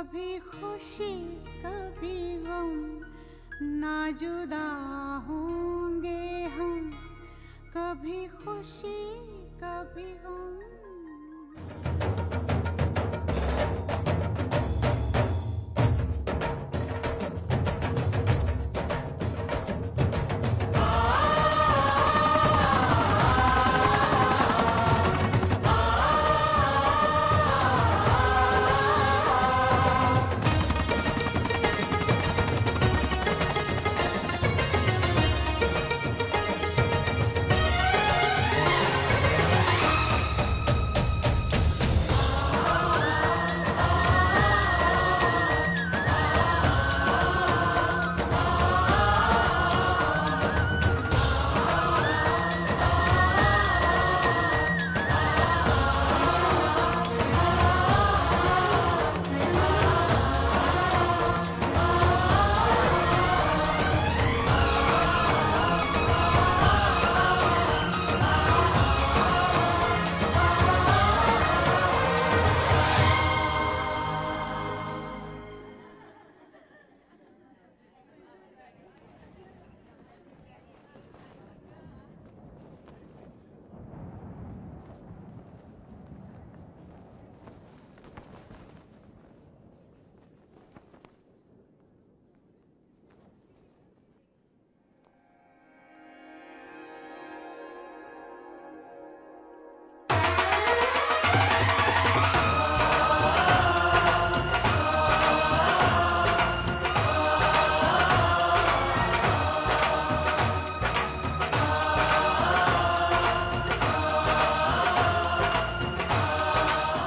कभी खुशी कभी गम ना जुदा होंगे हम। कभी खुशी कभी गम।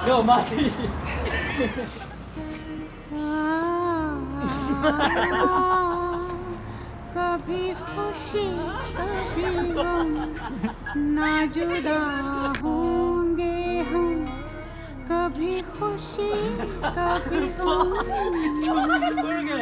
Yo, masih. कभी खुशी कभी गम ना जुदा होंगे हम। कभी खुशी कभी गम।